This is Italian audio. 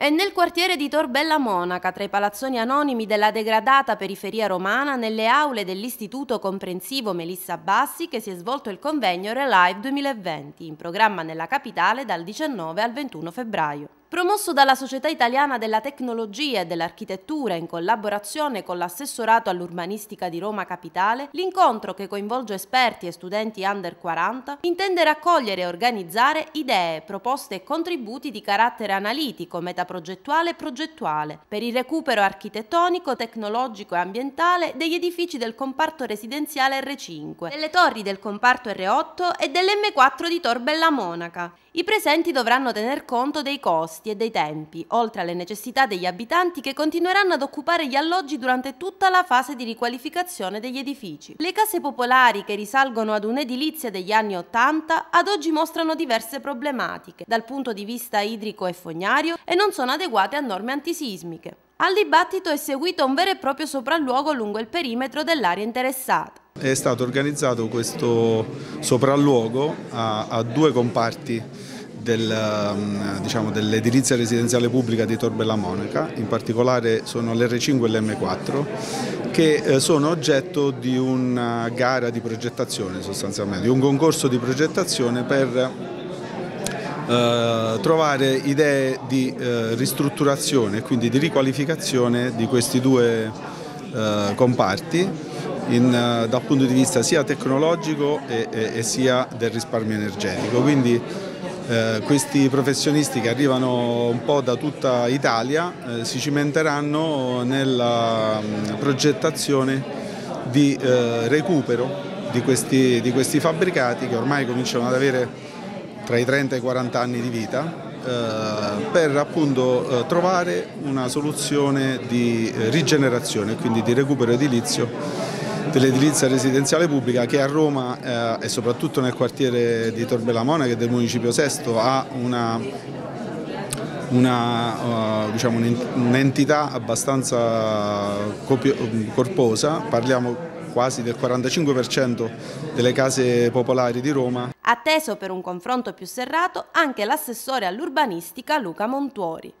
È nel quartiere di Tor Bella Monaca, tra i palazzoni anonimi della degradata periferia romana, nelle aule dell'Istituto Comprensivo Melissa Bassi, che si è svolto il convegno Relive 2020, in programma nella capitale dal 19 al 21 febbraio. Promosso dalla Società Italiana della Tecnologia e dell'Architettura in collaborazione con l'Assessorato all'Urbanistica di Roma Capitale, l'incontro che coinvolge esperti e studenti under 40 intende raccogliere e organizzare idee, proposte e contributi di carattere analitico, metaprogettuale e progettuale per il recupero architettonico, tecnologico e ambientale degli edifici del comparto residenziale R5, delle torri del comparto R8 e dell'M4 di Tor Bella Monaca. I presenti dovranno tener conto dei costi e dei tempi, oltre alle necessità degli abitanti che continueranno ad occupare gli alloggi durante tutta la fase di riqualificazione degli edifici. Le case popolari che risalgono ad un'edilizia degli anni Ottanta ad oggi mostrano diverse problematiche dal punto di vista idrico e fognario e non sono adeguate a norme antisismiche. Al dibattito è seguito un vero e proprio sopralluogo lungo il perimetro dell'area interessata. È stato organizzato questo sopralluogo a, a due comparti del, mm, diciamo, dell'edilizia residenziale pubblica di Torbella Monaca, in particolare sono l'R5 e l'M4, che eh, sono oggetto di una gara di progettazione sostanzialmente, di un concorso di progettazione per eh, trovare idee di eh, ristrutturazione e quindi di riqualificazione di questi due comparti in, dal punto di vista sia tecnologico e, e, e sia del risparmio energetico. Quindi eh, questi professionisti che arrivano un po' da tutta Italia eh, si cimenteranno nella mh, progettazione di eh, recupero di questi, di questi fabbricati che ormai cominciano ad avere tra i 30 e i 40 anni di vita eh, per appunto eh, trovare una soluzione di eh, rigenerazione, quindi di recupero edilizio dell'edilizia residenziale pubblica che a Roma eh, e soprattutto nel quartiere di Torbellamona che è del municipio Sesto ha una, uh, diciamo, un'entità abbastanza corposa, parliamo quasi del 45% delle case popolari di Roma. Atteso per un confronto più serrato anche l'assessore all'urbanistica Luca Montuori.